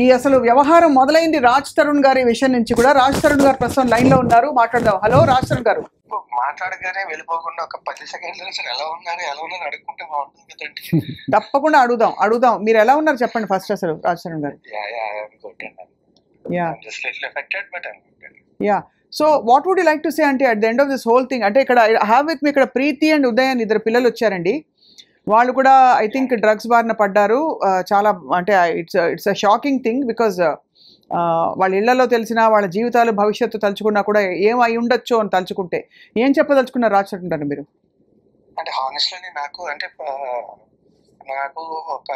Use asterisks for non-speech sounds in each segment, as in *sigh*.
ఈ అసలు వ్యవహారం మొదలైంది రాజ్ తరుణ్ గారి విషయం నుంచి కూడా. రాజ్ తరుణ్ గారు ప్రస్తుతం లైన్లో ఉన్నారు. మాట్లాడదాం. హలో రాజ్ తరుణ్ గారు. మాట్లాడగానే వెళ్ళిపోకుండా ఒక పది సెకండ్ల నుంచి ఎలా ఉన్నారు ఎలా ఉన్నారు బాగుంటుంది కదండి. *laughs* తప్పకుండా అడుగుదాం అడుగుదాం. మీరు ఎలా ఉన్నారు చెప్పండి ఫస్ట్ అసలు Raj Tarun garu. Yeah so what would you. Like to say అంటే at the end of this whole thing అంటే ఇక్కడ హ్యావ్ విత్ మీ ఇక్కడ ప్రీతి అండ్ ఉదయ్ అని ఇద్దరు పిల్లలు వచ్చారండి. వాళ్ళు కూడా ఐ థింక్ డ్రగ్స్ బారిన పడ్డారు. చాలా అంటే it's it's a shocking thing because వాళ్ళ ఇళ్ళలో తెలిసిన వాళ్ళ జీవితాలు భవిష్యత్తు తలుచుకున్నా కూడా ఏం అయి ఉండొచ్చు అని తలుచుకుంటే ఏం చెప్పదలుచుకున్నారు రాచుకుంటారు మీరు? అంటే హానెస్ట్లీ నాకు అంటే నాకు ఒక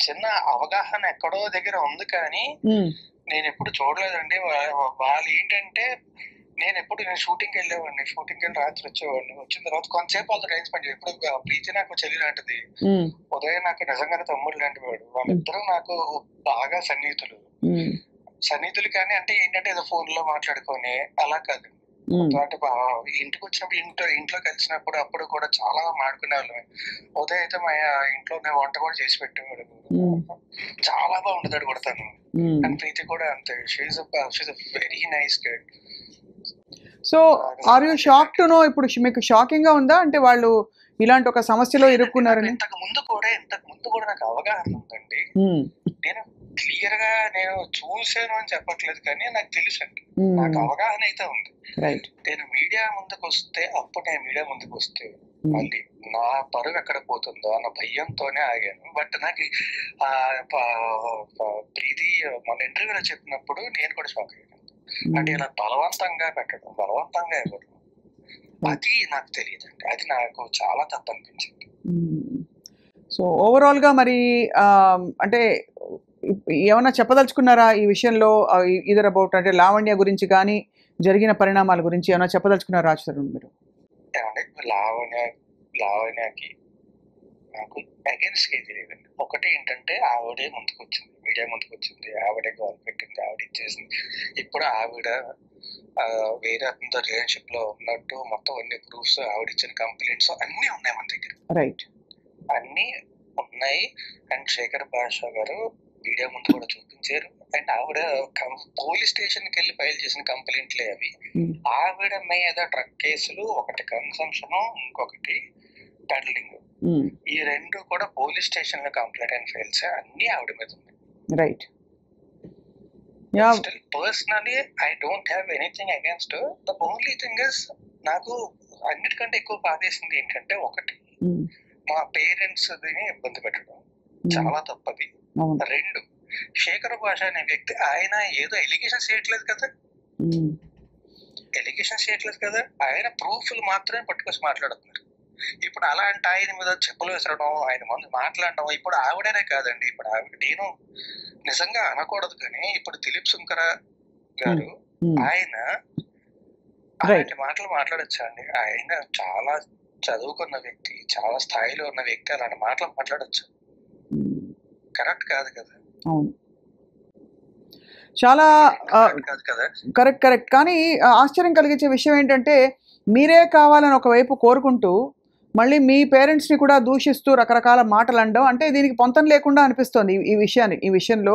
చిన్న అవగాహన ఎక్కడో దగ్గర ఉంది కానీ. నేను ఎప్పుడు చూడలేదండి. వాళ్ళు ఏంటంటే నేను ఎప్పుడు నేను షూటింగ్కి వెళ్ళేవాడిని. షూటింగ్కి వెళ్ళి రాత్రి వచ్చేవాడిని. వచ్చిన తర్వాత కొంతసేపు వాళ్ళతో టైం స్పెండ్ ఆ ప్రీతి నాకు చెల్లి లాంటిది. ఉదయం నాకు నిజంగానే తమ్ముడు లాంటి వాడు వాళ్ళిద్దరూ నాకు బాగా సన్నిహితులు. సన్నిహితులు కానీ అంటే ఏంటంటే ఏదో ఫోన్లో మాట్లాడుకొని అలా కాదు. అంటే ఇంటికి వచ్చినప్పుడు ఇంట్లో ఇంట్లో కలిసినప్పుడు అప్పుడు కూడా చాలా మాట్లాడుకునే వాళ్ళం ఉదయం అయితే మా ఇంట్లో నేను వంట కూడా చేసి పెట్టేవాడు. చాలా బాగుండదు కూడా తను. అండ్ ప్రీతి కూడా అంతే. She's she's very nice guide so are you shock to know ఇప్పుడు మీకు షాకింగ్గా ఉందా? అంటే వాళ్ళు ఇలాంటి ఒక సమస్యలో ఇరుక్కున్నారని? ఇంతకు ముందు కూడా ఇంతకు ముందు కూడా నాకు అవగాహన ఉందండి. మ్మ్. నేను క్లియర్గా నేను చూసాను అని చెప్పట్లేదు కానీ నాకు తెలుసు అండి. మ్మ్. నాకు అవగాహన అయితే ఉంది. రైట్ నేను మీడియా ముందుకు వస్తే అప్పుడు నేను మీడియా ముందుకు వస్తే మళ్ళీ నా పరువు ఎక్కడ పోతుందో అన్న భయంతోనే ఆగాను. బట్ నాకు ఆ ప్రీతి మన ఇంటర్వ్యూలో చెప్పినప్పుడు నేను కూడా షాక్ అయ్యాను. అంటే ఇలా బలవంతంగా పెట్టడం బలవంతంగా ఇవ్వడం అది నాకు తెలియదండి. అది నాకు చాలా తప్పు అనిపించింది. సో ఓవరాల్గా మరి ఆ, అంటే ఏమైనా చెప్పదలుచుకున్నారా ఈ విషయంలో? ఇదర్ అబౌట్ అంటే లావణ్య గురించి కానీ జరిగిన పరిణామాల గురించి ఏమైనా చెప్పదలుచుకున్నారా తరుణ్ మీరు? లావణ్య లావణ్యకి నాకు అగేన్స్ట్గా తెలియదండి ఒకటి ఏంటంటే ఆవిడే ముందుకు వచ్చింది మీడియా ముందుకు వచ్చింది ఆవిడే గోల్ పెట్టింది ఆవిడ ఇచ్చేసింది. ఇప్పుడు ఆవిడ వేరే అతనితో రిలేషన్షిప్లో ఉన్నట్టు మొత్తం అన్ని ప్రూఫ్స్ ఆవిడ ఇచ్చిన కంప్లైంట్స్ అన్ని ఉన్నాయి మన దగ్గర. రైట్ అన్ని ఉన్నాయి. అండ్ శేఖర్ భాషా గారు మీడియా ముందు కూడా చూపించారు. అండ్ ఆవిడ పోలీస్ స్టేషన్కి వెళ్ళి ఫైల్ చేసిన కంప్లైంట్లే అవి. ఆవిడ మీద డ్రగ్ కేసులు ఒకటి కన్సంప్షన్ ఇంకొకటి పెడలింగ్ ఈ రెండు కూడా పోలీస్ స్టేషన్లో కంప్లైంట్ అండ్ ఫైల్స్ అన్ని ఆవిడ మీద ఉన్నాయి. Right still personally I don't have anything against the only thing is నాకు అన్నిటికంటే ఎక్కువ బాధేసింది ఏంటంటే ఒకటి మా పేరెంట్స్ ఇబ్బంది పెట్టడం. చాలా తప్పది. రెండు శేఖర్ భాష అనే వ్యక్తి ఆయన ఏదో ఎలిగేషన్ చేయట్లేదు కదా? ఎలిగేషన్ చేయట్లేదు కదా? ఆయన ప్రూఫ్లు మాత్రమే పట్టుకొచ్చి మాట్లాడుతున్నారు. ఇప్పుడు అలాంటి ఆయన మీద చెప్పులు విసరడం ఆయన ముందు మాట్లాడడం ఇప్పుడు ఆవిడనే కాదండి ఇప్పుడు ఆవిడ నేను నిజంగా అనకూడదు కానీ ఇప్పుడు దిలీప్ శంకర గారు. ఆయన. అలాంటి మాటలు మాట్లాడొచ్చా అండి ఆయన చాలా చదువుకున్న వ్యక్తి చాలా స్థాయిలో ఉన్న వ్యక్తి అలాంటి మాటలు మాట్లాడొచ్చు. కరెక్ట్ కాదు కదా చాలా కరెక్ట్ కరెక్ట్ కానీ ఆశ్చర్యం కలిగించే విషయం ఏంటంటే మీరే కావాలని ఒకవైపు కోరుకుంటూ మళ్ళీ మీ పేరెంట్స్ని కూడా దూషిస్తూ రకరకాల మాటలు అనడం అంటే దీనికి పొంతం లేకుండా అనిపిస్తోంది ఈ- విషయాన్ని ఈ విషయంలో.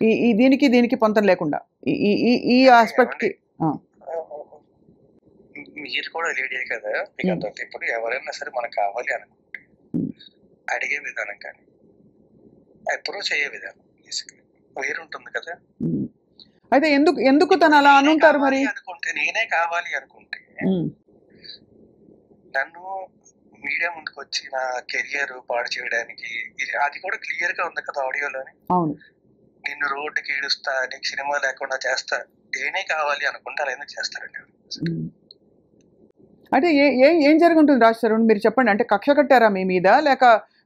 ఈ ఈ దీనికి దీనికి పొంతం లేకుండా. ఈ ఈ ఈ- ఆస్పెక్ట్కి మీరు కూడా లేడీ కదా? మీకు అంత ఇప్పుడు ఎవరైనా సరే మనకు కావాలి అనుకుంటే Hmm. అడిగే విధానం కానీ అప్రోచ్ అయ్యే విధానం వేరుంటుంది కదా. అయితే ఎందుకు ఎందుకు తను అలా అనుంటారు మరి? అనుకుంటే నేనే కావాలి అనుకుంటే నన్ను మీడియా ముందుకు వచ్చి నా కెరియర్ పాడు చేయడానికి అది కూడా క్లియర్గా ఉంది కదా ఆడియోలోని. అవును. నిన్ను రోడ్డుకి ఈడుస్తా నీకు సినిమా లేకుండా చేస్తా నేనే కావాలి అనుకుంటే అలా ఎందుకు చేస్తారండి. అంటే ఏ ఏం ఏం జరుగుంటుంది రాజ్ తరుణ్? మీరు చెప్పండి. అంటే కక్ష కట్టారా మీ మీద? లేక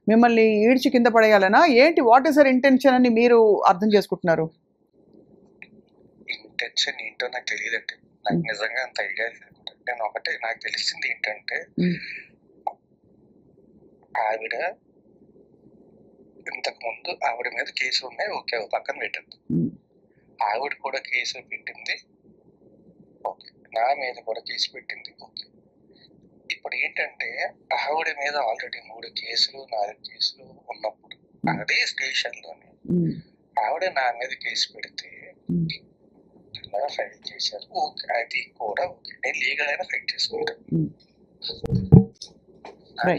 మిమ్మల్ని ఈడ్చి కింద పడేయాలనా? ఏంటి వాట్ ఇస్ అర్ ఇంటెన్షన్ అని మీరు అర్థం చేసుకుంటున్నారు? ఇంటెన్షన్ ఏంటో నాకు తెలియదండి. నాకు నిజంగా అంత ఐడియా లేదు. నేను ఒకటే నాకు తెలిసింది ఏంటంటే ఆవిడ ఇంతకు ముందు ఆవిడ మీద కేసులు ఉన్నాయి. ఓకే ఒక పక్కన పెట్టద్దు. ఆవిడ కూడా కేసులు పెట్టింది. ఓకే నా మీద కూడా కేసు పెట్టింది. ఓకే. ఇప్పుడు ఏంటంటే ఆవిడ మీద ఆల్రెడీ మూడు కేసులు నాలుగు కేసులు ఉన్నప్పుడు అదే స్టేషన్లోని ఆవిడ నా మీద కేసు పెడితే ఫైల్ చేశారు? ఓకే అది కూడా ఓకే. నేను లీగల్ అయినా ఫైట్ చేసుకుంటాను.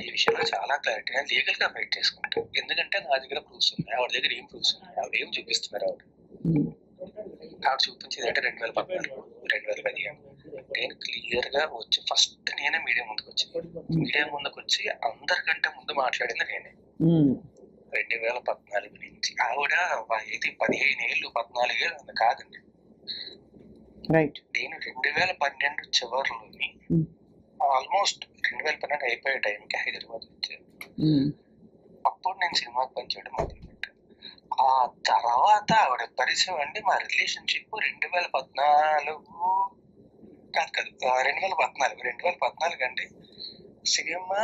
ఈ విషయంలో చాలా క్లారిటీ నేను లీగల్గా ఫైట్ చేసుకుంటాను ఎందుకంటే నా దగ్గర ప్రూఫ్స్ ఉన్నాయి? ఆవిడ దగ్గర ఏం ప్రూఫ్స్ ఉన్నాయి? ఆవిడ ఏం చూపిస్తున్నారు ఆవిడ ఆవిడ చూపించేది అంటే రెండు వేల పద్నాలుగు రెండు వేల పదిహేను. నేను క్లియర్గా వచ్చి ఫస్ట్ నేనే మీడియా ముందుకు వచ్చి మీడియా ముందుకు వచ్చి అందరికంటే ముందు మాట్లాడింది నేనే. రెండు వేల పద్నాలుగు నుంచి. ఆవిడ ఇది పదిహేను ఏళ్ళు పద్నాలుగు ఏళ్ళు అంత కాదండి. రైట్ నేను రెండు వేల పన్నెండు చివరిలోని ఆల్మోస్ట్ రెండు వేల పన్నెండు అయిపోయే టైంకి హైదరాబాద్ వచ్చాను అప్పుడు నేను సినిమాకి పనిచేయడం మొదలుపెట్టాను ఆ తర్వాత ఆవిడ పరిచయం అండి మా రిలేషన్షిప్ రెండు వేల పద్నాలుగు కాదు కాదు రెండు వేల పద్నాలుగు రెండు వేల పద్నాలుగు అండి సినిమా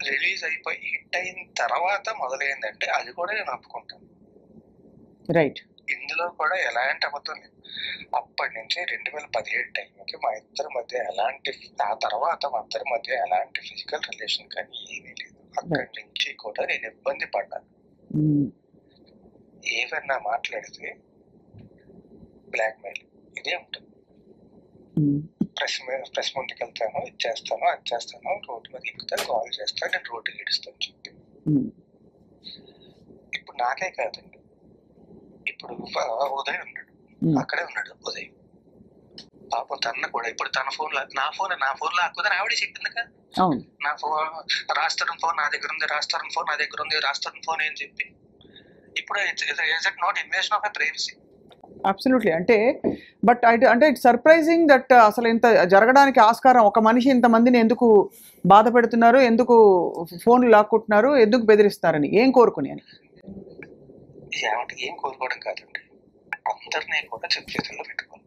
రిలీజ్ అయిపోయి హిట్ అయిన తర్వాత మొదలైందంటే అది కూడా నేను ఒప్పుకుంటాను. రైట్. ఇందులో కూడా ఎలాంటి అబద్ధం లేదు. అప్పటి నుంచి రెండు వేల పదిహేడు టైంకి మా ఇద్దరి మధ్య ఎలాంటి ఆ తర్వాత మా ఇద్దరి మధ్య ఎలాంటి ఫిజికల్ రిలేషన్ కానీ ఏమీ లేదు. అక్కడి నుంచి కూడా నేను ఇబ్బంది పడ్డాను. ఉమ్, ఏవన్నా మాట్లాడితే బ్లాక్ మెయిల్ ఇదే ఉంటుంది. ఉమ్, ప్రెస్ మీద ప్రెస్ ముందుకు వెళ్తాను ఇది చేస్తాను అది చేస్తాను రోడ్డు మీద ఎక్కుతాను కాల్ చేస్తాను నేను రోడ్డు గడిస్తాను చెప్పి. ఇప్పుడు నాకే కాదండి. ఇప్పుడు ఉదయ్ ఉన్నాడు. అక్కడే ఉన్నాడు ఉదయ్. పాపం తన కూడా ఇప్పుడు తన ఫోన్ నా ఫోన్ నా ఫోన్ లాక్కుదని ఆవిడే చెప్పింది కదా. నా ఫోన్ రాస్తారన్ ఫోన్ నా దగ్గర ఉంది రాస్తారన్ ఫోన్ నా దగ్గర ఉంది రాస్తారన్ ఫోన్ అని చెప్పి. ఇప్పుడు is it not invasion of privacy absolutely అంటే బట్ అంటే ఇట్స్ సర్ప్రైజింగ్ దట్ అసలు ఇంత జరగడానికి ఆస్కారం ఒక మనిషి ఇంతమందిని ఎందుకు బాధ పెడుతున్నారు ఎందుకు ఫోన్లు లాక్కుంటున్నారు ఎందుకు బెదిరిస్తారని ఏం కోరుకుని అని. ఏమంటే ఏం కోరుకోవడం కాదండి. అందరినీ కూడా చెప్పు చేతుల్లో పెట్టుకోవాలి.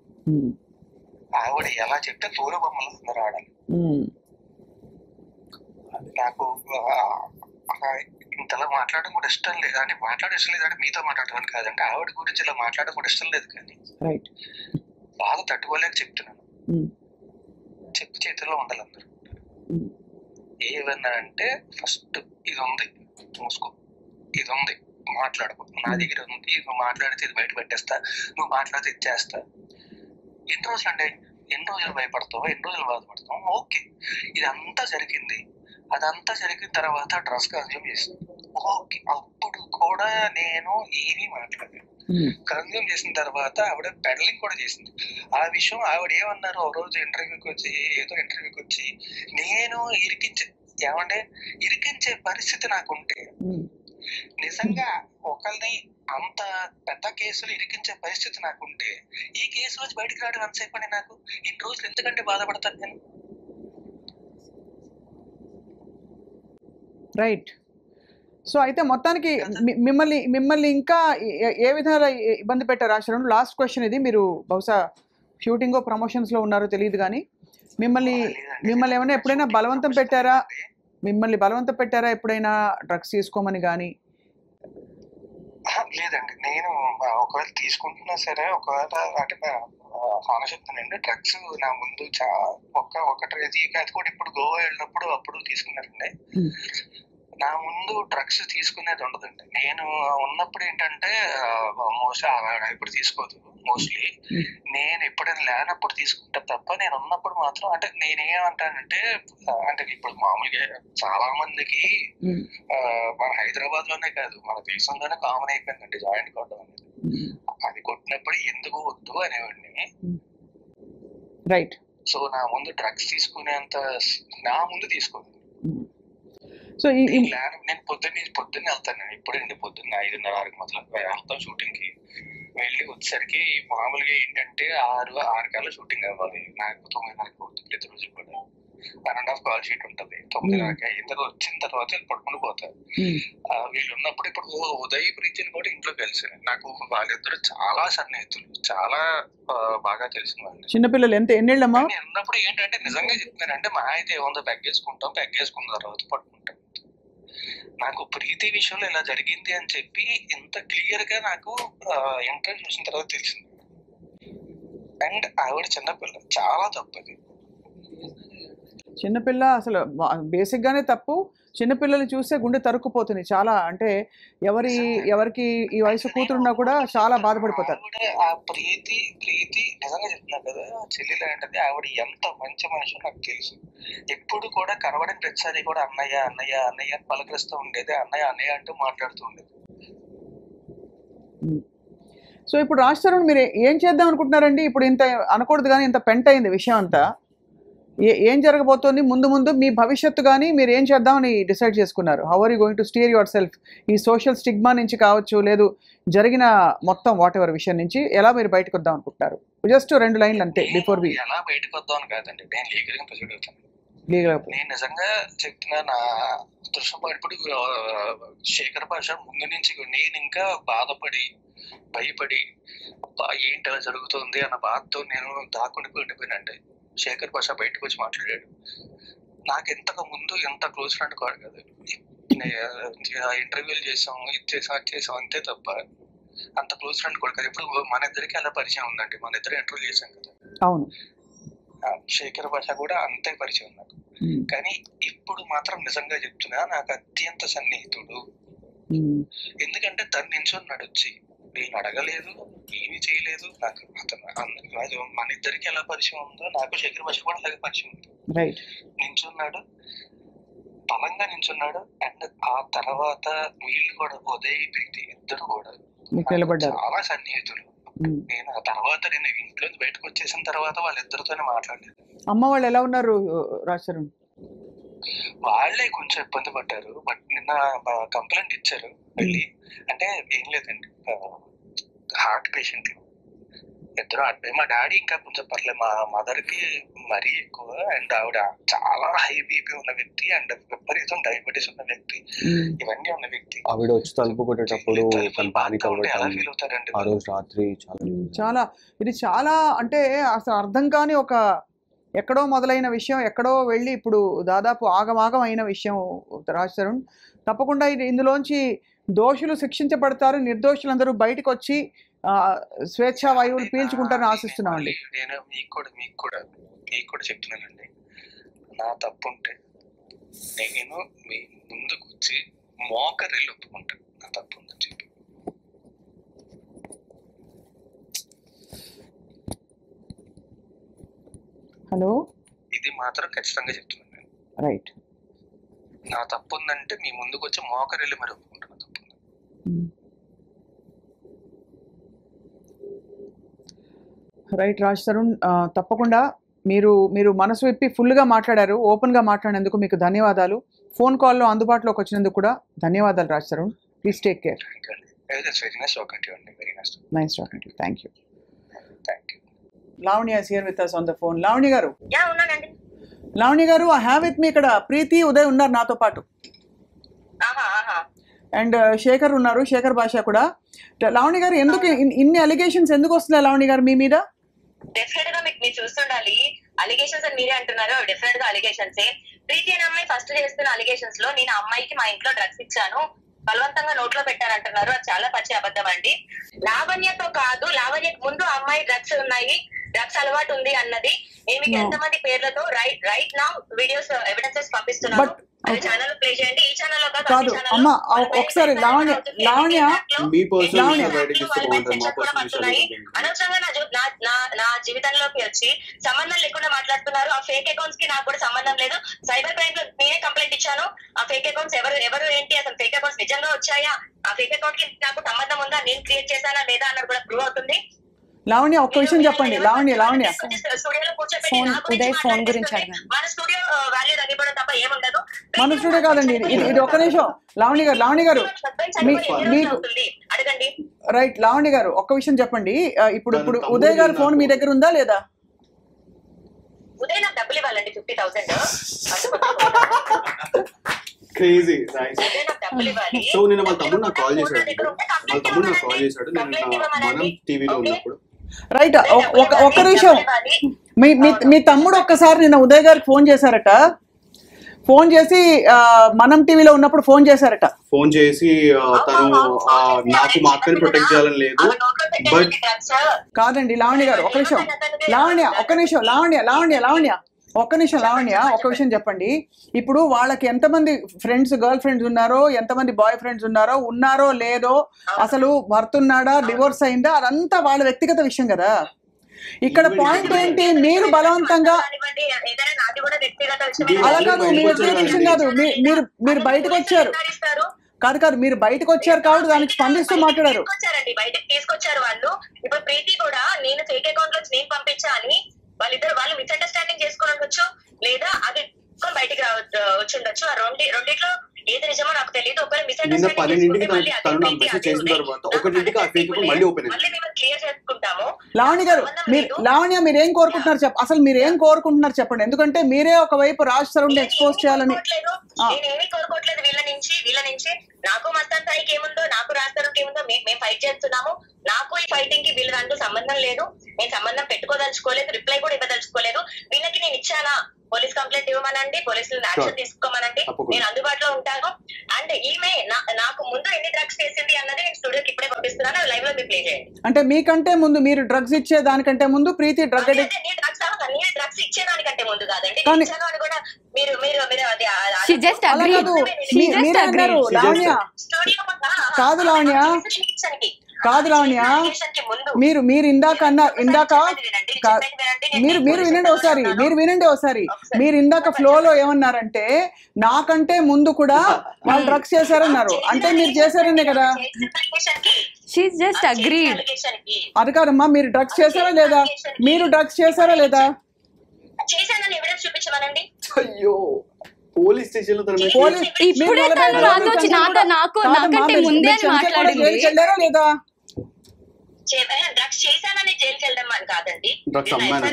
ఆవిడ ఎలా చెప్తే తోలు బొమ్మలు అందరూ ఆడాలి. నాకు ఇంతలా మాట్లాడడం కూడా ఇష్టం లేదు. అంటే మాట్లాడడం ఇష్టం లేదు అంటే మీతో మాట్లాడడం కాదండి. ఆవిడ గురించి ఇలా మాట్లాడడం కూడా ఇష్టం లేదు కానీ రైట్ బాగా తట్టుకోలేక చెప్తున్నాను. చెప్పు చేతుల్లో ఉండాలి అందరూ. ఏమన్నా అంటే ఫస్ట్ ఇది ఉంది. మూసుకో. ఇది ఉంది. మాట్లాడుకో. నా దగ్గర ఉంది నువ్వు మాట్లాడితే ఇది బయట పెట్టేస్తా నువ్వు మాట్లాడితే ఇది చేస్తా. ఎన్ని రోజులు అంటే ఎన్ని రోజులు భయపడతావు? ఎన్ని రోజులు బాధపడతావు? ఓకే. ఇదంతా జరిగింది. అదంతా జరిగిన తర్వాత డ్రస్ కన్జ్యూమ్ చేసింది. ఓకే. అప్పుడు కూడా నేను ఏమీ మాట్లాడలేదు. కన్జ్యూమ్ చేసిన తర్వాత ఆవిడ పెడలింగ్ కూడా చేసింది. ఆ విషయం ఆవిడ ఏమన్నారు? ఓ రోజు ఇంటర్వ్యూకి వచ్చి ఏదో ఇంటర్వ్యూకి వచ్చి నేను ఇరికించే ఏమంటే ఇరికించే పరిస్థితి నాకుంటే నిజంగా ఒకరిని అంత పెద్ద కేసులు ఇరికించే పరిస్థితి నాకుంటే ఈ కేసు నుంచి బయటకు రావడం ఎంతసేపు అండి నాకు? ఇన్ని రోజులు ఎందుకంటే బాధపడతాను నేను? రైట్. సో అయితే మొత్తానికి మిమ్మల్ని మిమ్మల్ని ఇంకా ఏ- ఏ విధంగా ఇబ్బంది పెట్టారు? ఆశ్రమం లాస్ట్ క్వశ్చన్ ఇది. మీరు బహుశా షూటింగ్ ప్రమోషన్స్లో ఉన్నారో తెలియదు కానీ మిమ్మల్ని మిమ్మల్ని ఏమైనా ఎప్పుడైనా బలవంతం పెట్టారా? మిమ్మల్ని బలవంతం పెట్టారా ఎప్పుడైనా డ్రగ్స్ తీసుకోమని కానీ లేదండి. నేను ఒకవేళ తీసుకుంటున్నా సరే ఒకవేళ అంటే హాన చెప్తానండి డ్రగ్స్ నా ముందు చా ఒక్క ఒకటి అది అది కూడా ఇప్పుడు గోవా వెళ్ళినప్పుడు అప్పుడు తీసుకున్నారండి. నా ముందు డ్రగ్స్ తీసుకునేది ఉండదండి. నేను ఉన్నప్పుడు ఏంటంటే మోస్ట్లీ ఇప్పుడు తీసుకోదు మోస్ట్లీ Hmm. నేను ఎప్పుడైనా లేనప్పుడు తీసుకుంటా తప్ప నేను ఉన్నప్పుడు మాత్రం అంటే నేనేమంటానంటే అంటే ఇప్పుడు మామూలుగా చాలా మందికి ఆ, మన హైదరాబాద్లోనే కాదు మన దేశంలోనే కామన్ అయిపోయిందండి జాయింట్ కొట్టడం అనేది. ఉమ్, అది కొట్టినప్పుడు ఎందుకు వద్దు అనేవాడిని. రైట్ సో నా ముందు డ్రగ్స్ తీసుకునేంత నా ముందు తీసుకోదు. సో ఈ నేను పొద్దున్న పొద్దున్న వెళ్తాను నేను. ఇప్పుడండి పొద్దున్న ఐదున్నర ఆరుకి మొదలు వెళ్తాం షూటింగ్కి వెళ్ళి వచ్చేసరికి మామూలుగా ఏంటంటే ఆరు ఆరు కల్లా షూటింగ్ అవ్వాలి. నాకు తొమ్మిదిన్నరకు అవుతుంది ప్రతి రోజు కూడా. One and half call sheet ఉంటుంది. తొమ్మిదిన్నరకి అయిన తర్వాత వచ్చిన తర్వాత వీళ్ళు పడుకుని పోతారు వీళ్ళు ఉన్నప్పుడు ఇప్పుడు ఉదయ్ ప్రీతిని కూడా ఇంట్లో కలిసాను నాకు వాళ్ళిద్దరు చాలా సన్నిహితులు. చాలా బాగా తెలిసిన వాళ్ళు. చిన్నపిల్లలు ఎంత? ఎన్నేళ్ళమ్మా? నేను ఉన్నప్పుడు ఏంటంటే నిజంగా చెప్తున్నానంటే మా అయితే ఏముందో పెగ్గేసుకుంటాం పెగ్గేసుకున్న తర్వాత పట్టుకుంటాం నాకు ప్రీతి విషయంలో ఇలా జరిగింది అని చెప్పి ఇంత క్లియర్గా నాకు ఇంటర్వ్యూ చూసిన తర్వాత తెలిసింది. అండ్ ఆవిడ చిన్నపిల్ల చాలా తప్పది చిన్నపిల్ల అసలు బేసిక్ గానే తప్పు. చిన్నపిల్లలు చూస్తే గుండె తరుక్కుపోతుంది. చాలా అంటే ఎవరి ఎవరికి ఈ వయసు కూతురున్నా కూడా చాలా బాధపడిపోతారు. ప్రీతి ప్రీతి నిజంగా చెప్తున్నా కదా చెల్లి లాంటిది ఆవిడ ఎంత మంచి మనిషి నాకు తెలుసు. ఎప్పుడు కూడా కనబడిన ప్రతిసారి కూడా అన్నయ్య అన్నయ్య అన్నయ్య అని పలకరిస్తూ ఉండేది. అన్నయ్య అన్నయ్య అంటూ మాట్లాడుతూ ఉండేది. సో ఇప్పుడు రాజ్ తరుణ్ మీరు ఏం చేద్దాం అనుకుంటున్నారండి? ఇప్పుడు ఇంత అనకూడదు కానీ ఇంత పెంట అయింది విషయం అంతా. ఏ జరగబోతోంది? ముందు ముందు మీ భవిష్యత్తు కానీ మీరు ఏం చేద్దామని డిసైడ్ చేసుకున్నారు? How are you going to steer yourself ఈ సోషల్ స్టిగ్మా నుంచి కావచ్చు లేదు జరిగిన మొత్తం వాట్ ఎవర్ విషయం నుంచి ఎలా మీరు బయటకు వద్దాం అనుకుంటున్నారు? జస్ట్ రెండు లైన్లు అంతే బిఫోర్ వి ఎలా బయటకు వద్దాం అని కాదండి. నేను లీగల్గా ప్రొసీడ్ అవుతాను. లీగల్ నేను నిజంగా చెప్తున్నా నా దృశ్యం ఇప్పుడు శేఖర్ భాష ముందు నుంచి నేను ఇంకా బాధపడి భయపడి ఏంటి అలా జరుగుతుంది అన్న బాధతో నేను దాక్కుని ఉండిపోయినండి శేఖర్ భాష బయటకు వచ్చి మాట్లాడాడు. నాకు ఇంతకు ముందు ఎంత క్లోజ్ ఫ్రెండ్ కాదు కదా. ఇంటర్వ్యూలు చేసాం ఇది చేసాం అది చేసాం అంతే తప్ప అంత క్లోజ్ ఫ్రెండ్ కూడా కదా. ఇప్పుడు మన ఇద్దరికి అలా పరిచయం ఉందండి. మన ఇద్దరు ఇంటర్వ్యూ చేసాం కదా. అవును. శేఖర్ భాష కూడా అంతే పరిచయం నాకు. కానీ ఇప్పుడు మాత్రం నిజంగా చెప్తున్నా నాకు అత్యంత సన్నిహితుడు. ఎందుకంటే తను నించున్నాడు వచ్చి నేను అడగలేదు ఏమీ చేయలేదు. నాకు అతను మన ఇద్దరికి ఎలా పరిచయం ఉందో నాకు శేఖర్ భాష కూడా అలాగే పరిచయం ఉంది. నించున్నాడు. బలంగా నించున్నాడు. అండ్ ఆ తర్వాత వీళ్ళు కూడా ఉదయ్ ప్రీతి ఇద్దరు కూడా చాలా సన్నిహితులు. ఉమ్. నేను ఆ తర్వాత నేను ఇంట్లో బయటకు వచ్చేసిన తర్వాత వాళ్ళిద్దరితోనే మాట్లాడలేదు. అమ్మ వాళ్ళు ఎలా ఉన్నారు రాజ్ తరుణ్ వాళ్ళే కొంచెం ఇబ్బంది పడ్డారు. బట్ నిన్న కంప్లైంట్ ఇచ్చారు వెళ్ళి. అంటే ఏం లేదండి. Heart patient. ఇద్దరు హార్ట్ మా డాడీ ఇంకా కొంచెం పర్లేదు. మా మదర్కి మరీ ఎక్కువ. అండ్ ఆవిడ చాలా హై బీపీ ఉన్న వ్యక్తి అండ్ విపరీతం డయాబెటీస్ ఉన్న వ్యక్తి. ఇవన్నీ ఉన్న వ్యక్తి. ఆవిడ వచ్చి తలుపు కొట్టేటప్పుడు ఎలా ఫీల్ అవుతారండి ఆ రోజు రాత్రి చాలా చాలా ఇది చాలా అంటే అసలు అర్థం కాని ఒక ఎక్కడో మొదలైన విషయం ఎక్కడో వెళ్ళి ఇప్పుడు దాదాపు ఆగమాగం అయిన విషయం రాశారు తప్పకుండా ఇది ఇందులోంచి దోషులు శిక్షించబడతారు నిర్దోషులందరూ బయటకు వచ్చి స్వేచ్ఛా వాయువులు పీల్చుకుంటారని ఆశిస్తున్నామండి. నేను మీకు కూడా మీకు కూడా మీకు కూడా చెప్తున్నానండి. నా తప్పు ఉంటే నేను మీ ముందుకు వచ్చి మోకరెళ్ళి ఒప్పుకుంటాను నా తప్పు ఉందని చెప్పి. హలో? ఇది మాత్రం ఖచ్చితంగా చెప్తున్నాను నేను. రైట్. నా తప్పు ఉందంటే మీ ముందుకు వచ్చి మోకరిల్లు మరి ఒప్పుకుంటాను తప్పు. రైట్ రాజ్ తరుణ్ తప్పకుండా మీరు మీరు మనసు విప్పి ఫుల్గా మాట్లాడారు ఓపెన్గా మాట్లాడినందుకు మీకు ధన్యవాదాలు. ఫోన్ కాల్లో అందుబాటులోకి వచ్చినందుకు కూడా ధన్యవాదాలు Raj Tarun. Please take care. Nice talking thank you Lavanya here with us on the phone Lavanya garu. Lavanya garu I have with me ఇక్కడ ప్రీతి ఉదయ్ ఉన్నారు నాతో పాటు. ఆహా ఆహా. అండ్ శేఖర్ ఉన్నారు శేఖర్ భాష కూడా. లావణ్య గారు ఎందుకు ఇన్- ఇన్ని అలిగేషన్స్ ఎందుకు వస్తున్నాయి లావణ్య గారు మీ మీద? డెఫినెట్గా మీకు మీరు చూస్తుండాలి. అలిగేషన్స్ అని మీరే అంటున్నారు డెఫినెట్గా అలిగేషన్స్ ప్రీతి అనే అమ్మాయి ఫస్ట్ చేస్తున్న అలిగేషన్స్లో నేను అమ్మాయికి మా ఇంట్లో డ్రగ్స్ ఇచ్చాను. బలవంతంగా నోట్లో పెట్టారంటున్నారు. అది చాలా పచ్చి అబద్ధం అండి. లావణ్యతో కాదు లావణ్యకు ముందు అమ్మాయి డ్రగ్స్ ఉన్నాయి. డ్రగ్స్ అలవాటు ఉంది అన్నది. నేను మీకు. ఎంతమంది పేర్లతో రైట్ రైట్ నా వీడియోస్ ఎవిడెన్సెస్ పంపిస్తున్నాను. కాదు అమ్మ, ఒకసారి లావణ్య-. లావణ్య. అనవసరంగా నా జీ- నా- నా- నా జీవితంలోకి వచ్చి సంబంధం లేకుండా మాట్లాడుతున్నారు. ఆ ఫేక్ అకౌంట్స్కి నాకు కూడా సంబంధం లేదు. సైబర్ క్రైమ్లో నేనే కంప్లైంట్ ఇచ్చాను. ఆ ఫేక్ అకౌంట్స్ ఎవరు ఎవరు ఏంటి? అసలు ఫేక్ అకౌంట్స్ నిజంగా వచ్చాయా? ఆ ఫేక్ అకౌంట్కి నాకు సంబంధం ఉందా? నేను క్రియేట్ చేశానా లేదా అన్నది కూడా ప్రూవ్ అవుతుంది. లావణ్య ఒక్క విషయం చెప్పండి. లావణ్య లావణ్య. ఫోన్ ఉదయ్ ఫోన్ గురించి. మన స్టూడియో వాల్యూ తగ్గిపోవడం తప్ప ఏముండదు మన స్టూడియో కాదండి ఇది ఇది- ఒక్క నిమిషం. లావణ్య గారు లావణ్య గారు మీకు- రైట్ లావణ్య గారు ఒక్క విషయం చెప్పండి. ఇప్పుడు ఇప్పుడు ఉదయ్ గారి ఫోన్ మీ దగ్గర ఉందా లేదా? ఉదయ్ నాకు డబ్బులు ఇవ్వాలండి ఫిఫ్టీ థౌసండ్. క్రేజీ సో నిన్న వాళ్ళ తమ్ముడు నాకు కాల్ చేశాడు. వాళ్ళ తమ్ముడు నాకు కాల్ చేశాడు. నేను మనం టీవీలో ఉన్నప్పుడు. రైట్ ఒక నిమిషం. మీ మీ మీ తమ్ముడు ఒక్కసారి నిన్న ఉదయ్ గారికి ఫోన్ చేశారట. ఫోన్ చేసి మనం టీవీలో ఉన్నప్పుడు ఫోన్ చేశారట. ఫోన్ చేసి తను నాకు మా అక్కని ప్రొటెక్ట్ చేయాలని లేదు బట్ కాదండి లావణ్య గారు ఒక నిమిషం. లావణ్య ఒక్క నిమిషం. లావణ్య లావణ్య లావణ్య. ఒక్క నిమిషం లావణ్య ఒక్క విషయం చెప్పండి. ఇప్పుడు వాళ్ళకి ఎంతమంది ఫ్రెండ్స్ గర్ల్ ఫ్రెండ్స్ ఉన్నారో ఎంతమంది బాయ్ ఫ్రెండ్స్ ఉన్నారో ఉన్నారో లేదో అసలు భర్త ఉన్నాడా డివోర్స్ అయిందా అదంతా వాళ్ళ వ్యక్తిగత విషయం కదా. ఇక్కడ పాయింట్ ఏంటి? మీరు బలవంతంగా. అలా కాదు. మీ వ్యక్తిగత విషయం కాదు. మీ- మీరు మీరు బయటకు వచ్చారు. కాదు కాదు మీరు బయటకు వచ్చారు కాబట్టి దానికి స్పందిస్తూ మాట్లాడారు. తీసుకొచ్చారు వాళ్ళు. ఇప్పుడు ప్రీతి కూడా నేను ఫేక్ అకౌంట్లో నేను పంపించా అని వాళ్ళిద్దరు వాళ్ళు మిస్అండర్స్టాండింగ్ చేసుకుని ఉండొచ్చు లేదా అది తీసుకొని బయటికి రావచ్చు వచ్చి ఉండొచ్చు ఆ రెండు రెండిట్లో ఏది నిజమో నాకు తెలియదు ఒకవేళ నిన్న పన్నెండింటికి తను నాకు మెసేజ్ చేసిన తర్వాత ఒకటింటికి ఆ ఫేక్ అకౌంట్ మళ్ళీ ఓపెన్ అయింది మళ్ళీ మేము క్లియర్ చేసుకుంటాము. లావణ్య గారు మీరు లావణ్య మీరు ఏం కోరుకుంటున్నారు చెప్ప? అసలు మీరు ఏం కోరుకుంటున్నారు చెప్పండి. ఎందుకంటే మీరే ఒకవైపు రాజ్ తరుణ్ ఎక్స్పోజ్ చేయాలని ఆ. నేనేమి కోరుకోవట్లేదు వీళ్ళ నుంచి వీళ్ళ నుంచి. నాకు మస్తాన్ సాయికి ఏముందో నాకు రాస్తానికి ఏముందో మేము ఫైట్ చేస్తున్నాము. నాకు ఈ ఫైటింగ్కి వీళ్ళ దాంట్లో సంబంధం లేదు. నేను సంబంధం పెట్టుకోదలుచుకోలేదు రిప్లై కూడా ఇవ్వదలుచుకోలేదు. వీళ్ళకి నేను ఇచ్చానా? పోలీస్ కంప్లైంట్ ఇవ్వమనండి పోలీసులు యాక్షన్. తీసుకోమనండి. నేను అందుబాటులో ఉంటాను. అండ్ ఈమె నా- నాకు ముందు ఎన్ని డ్రగ్స్ చేసింది అన్నది నేను స్టూడియోకి ఇప్పుడే పంపిస్తున్నాను. లైవ్లో మీరు ప్లే చేయండి. అంటే మీకంటే ముందు మీరు డ్రగ్స్ ఇచ్చే దానికంటే ముందు ప్రీతి డ్రగ్ డ్రగ్స్ డ్రగ్స్ ఇచ్చేదానికంటే ముందు కాదండి. ఇచ్చాను అని కూడా మీరు మీరు మీరు అది She just అలా agreed. కాదు. మీ- మీరే అన్నారు లావణ్య. స్టూడియో కాదు లావణ్య. కాదు లావణ్య. మీరు మీరు ఇందాక అన్న ఇందాక కా- మీరు మీరు వినండి ఒకసారి మీరు వినండి ఒకసారి. మీరు ఇందాక ఫ్లో లో ఏమన్నారంటే నాకంటే ముందు కూడా వాళ్ళు డ్రగ్స్ చేశారన్నారు. అంటే మీరు చేశారనే కదా. She's just agreed. అది కాదమ్మా మీరు డ్రగ్స్ చేశారా లేదా? మీరు డ్రగ్స్ చేశారా లేదా? ఎవిడెన్స్ చూపించమనండి? అయ్యో పోలీస్ స్టేషన్లో ఇప్పుడే తను నాతో నాకు నాకంటే ముందే మాట్లాడింది. లేదా? డ్రగ్స్ చేశానని జైలుకి వెళ్ళడం అని కాదండి.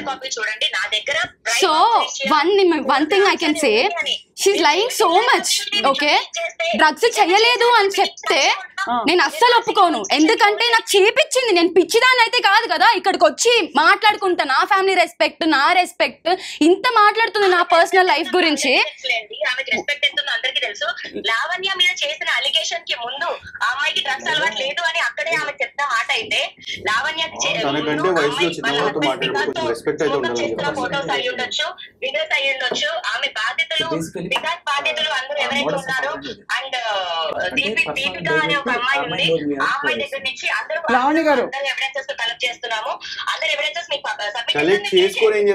కాపీ చూడండి. నా దగ్గర so one one thing I can say she's lying so much okay drugs చెయ్యలేదు అని చెప్తే నేను అస్సలు ఒప్పుకోను. ఎందుకంటే నాకు చేపించింది నేను పిచ్చిదాన్ని అయితే కాదు కదా. ఇక్కడికి వచ్చి మాట్లాడుకుంటా. నా ఫ్యామిలీ రెస్పెక్ట్ నా రెస్పెక్ట్ ఇంత మాట్లాడుతుంది నా పర్సనల్ లైఫ్ గురించి. రెస్పెక్ట్ అందరికీ తెలుసు. లావణ్య మీద చేసిన అలిగేషన్కి ముందు ఆ అమ్మాయికి డ్రగ్స్ అలవాటు లేదు అని అక్కడే ఆమె చెప్తున్న మాట అయితే ఫోటోస్ అయి ఉండొచ్చు వీడియోస్ అయి ఉండొచ్చు. ఆమె బాధితులు Basically, వికాస్ బాధితులు అందరూ ఎవరైతే ఉన్నారో. అండ్ అంటే దీపిక first దీపిక direct అనే ఒక అమ్మాయి ఆ ఉంది. అమ్మాయి నోరు మీద ఆ అమ్మాయి పోలీసు. దగ్గర నుంచి అందరూ లావణ్య గారు. అందరూ ఎవిడెన్సెస్ కలెక్ట్ చేస్తున్నాము. అందరు ఎవిడెన్సెస్ మీకు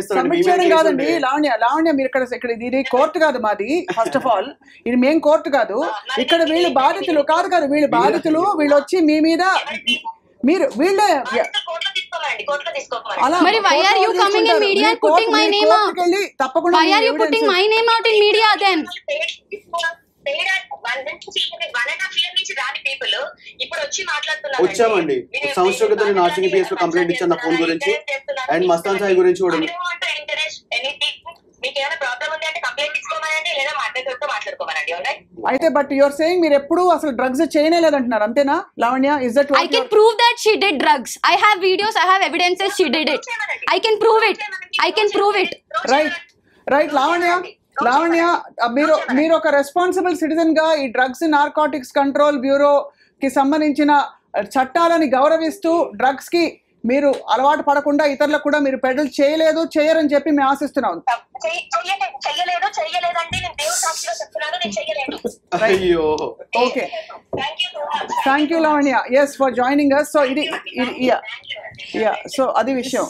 సబ్మిట్ చేయడం కాదండి. లావణ్య లావణ్య మీరు ఇక్కడ ఇక్కడ ఇది- ఇది కోర్టు కాదు మాది ఫస్ట్ ఆఫ్ ఆల్ ఇది మేం కోర్టు కాదు. ఇక్కడ వీళ్ళు బాధితులు కాదు కాదు వీళ్ళు బాధితులు వీళ్ళు వచ్చి మీ మీద మీరు వీళ్ళే మరి తప్పకుండా why are me you putting evidence- my name out in media then ఇప్పుడు వచ్చి మాట్లాడుతున్నారు వచ్చామండి. సంవత్సరం క్రితం నేను PS లో కంప్లైంట్ ఇచ్చాను నా ఫోన్ గురించి. అండ్ మస్తాన్ సాయి గురించి కూడా. మీకు ఏమైనా ప్రాబ్లం ఉంది అంటే కంప్లైంట్ ఇచ్చుకోమనండి లేదా మాట్లాడుతూ మాట్లాడుకోమనండి? అయితే బట్ యువర్ సేయింగ్ మీరు ఎప్పుడు అసలు డ్రగ్స్ చేయలేదంటున్నారు అంతేనా Lavanya is that I can prove that she did drugs. I have videos, I have evidences she did it. I can prove it. I can prove it. Right right Lavanya Lavanya మీరు మీరు ఒక responsible సిటిజన్గా ఈ drugs narcotics control bureau కి సంబంధించిన చట్టాలని గౌరవిస్తూ డ్రగ్స్కి మీరు అలవాటు పడకుండా ఇతరులకు కూడా మీరు పెడల్ చేయలేదు చేయరని చెప్పి మేము ఆశిస్తున్నాం. Okay thank you Lavanya yes for joining us so ఇది యా సో అది విషయం.